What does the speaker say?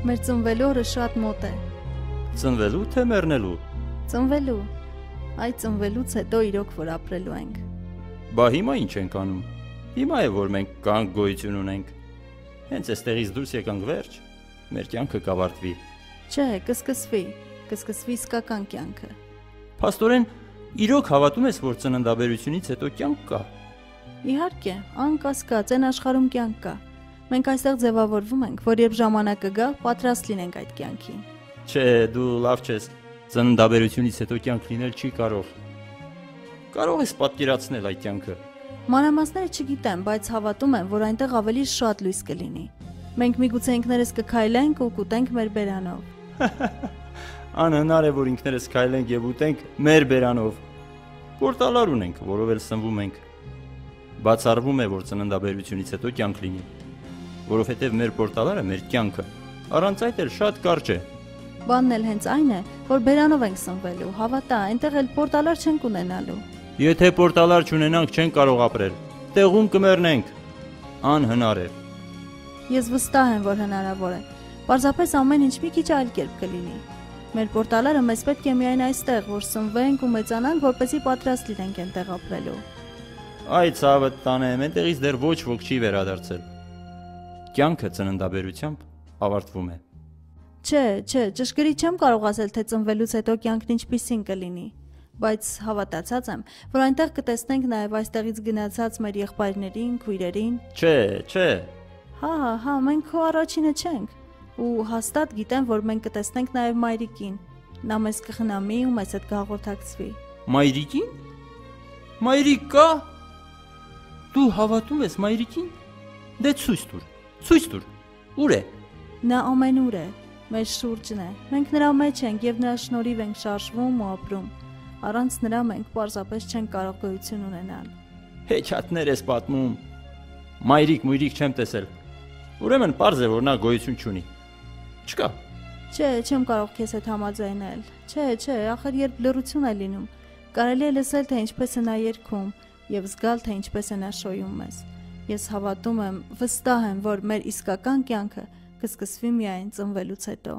Մեր ծնվելու օրը շատ մոտ է։ Ծնվելու թե մեռնելու։ Ծնվելու։ Այդ ծնվելուց հետո իրոք որ ապրելու ենք։ Բա հիմա ինչ ենք անում։ Հիմա է որ մենք կանք գոյություն ունենք։ Հենց այստեղից դուրս եկանք վերջ, մեր կյանքը կավարտվի։ Չէ, կսկսվի, կսկսվի իսկական կյանքը։ Փաստորեն, իրոք հավատում ես, որ ծննդաբերությունից հետո կյանք կա։ Իհարկե, անկասկած, այն աշխարհում կյանք կա։ Մենք այստեղ ձևավորվում ենք, որ երբ ժամանակը գա, պատրաստ լինենք այդ կյանքին։ Չէ, դու լավ չես։ Ծննդաբերությունից հետո կյանք լինել չի կարող։ Կարող ես պատկերացնել այդ կյանքը։ Մանրամասները չգիտեմ, բայց հավատում եմ, որ այնտեղ ավելի շատ լույս կլինի։ Մենք միգուցե ինքներս կքայլենք ու կուտենք մեր բերանով։ Անհնար է, որ ինքներս քայլենք եւ ուտենք մեր բերանով։ Պորտալար ունենք, որով էլ սնվում ենք։ Բացառվում է, որ ծննդաբերությունից հետո կյանք լինի, որովհետև մեր պորտալարը մեր կյանքը։ Առանց այդ էլ շատ կարճ է։ Բանն էլ հենց այն է, որ բերանով ենք սնվելու։ Հավատա, այնտեղ էլ պորտալար չենք ունենալու։ Եթե պորտալար չունենանք, չենք կարող ապրել։ Տեղում կմեռնենք։ Անհնար է։ Ես վստահ եմ, որ հնարավոր է։ Պարզապես ամեն ինչ մի քիչ այլ կերպ կլինի։ Մեր պորտալարը մեզ պետք է միայն այստեղ, որ սնվենք ու մեծանանք, որպեսզի պատրաստ լինենք այնտեղ ապրելու։ Այ ցավը տանեմ, այնտեղից դեռ ոչ ոք չի վերադարձել։ Կյանքը ծննդաբերությամբ ավարտվում է։ Չէ, չէ, ճշգրիտ չեմ կարող ասել, թե ծնվելուց հետո կյանքն ինչպիսին կլինի, բայց հավատացած եմ, որ այնտեղ կտեսնենք նաև այստեղից գնացած մեր եղբայրներին, քույրերին։ Չէ, չէ։ Հա, հա, հա, մենք քո առաջինը չենք։ Ու հաստատ գիտեմ, որ մենք կտեսնենք նաև մայրիկին։ Նա մեզ կխնամի ու մեզ հետ կհաղորդակցվի։ Մայրիկին։ Մայրիկ կա։ Դու հավատում ես մայրիկին։ Դե ցույց տուր։ Ցույց տուր։ Ուր է։ Նա ամենուր է, մեր շուրջն է։ Մենք նրա մեջ ենք եւ նրա շնորհիվ ենք շարժվում ու ապրում։ Առանց նրա մենք պարզապես չենք կարող գոյություն ունենալ։ Հեչատներ ես պատմում։ Մայրիկ, մույրիկ չեմ տեսել։ Ուրեմն པարզ է որ նա գոյություն չունի։ Չկա։ Չէ, չեմ կարող քեզ հետ համաձայնել։ Չէ, չէ, ախր երբ լրություն է լինում, կարելի է լսել թե ինչպես է նա երգում եւ զգալ թե ինչպես է նա շոյում մեզ։ Ես հավատում եմ, վստահ եմ, որ մեր իսկական կյանքը կսկսվի միայն ծնվելուց հետո։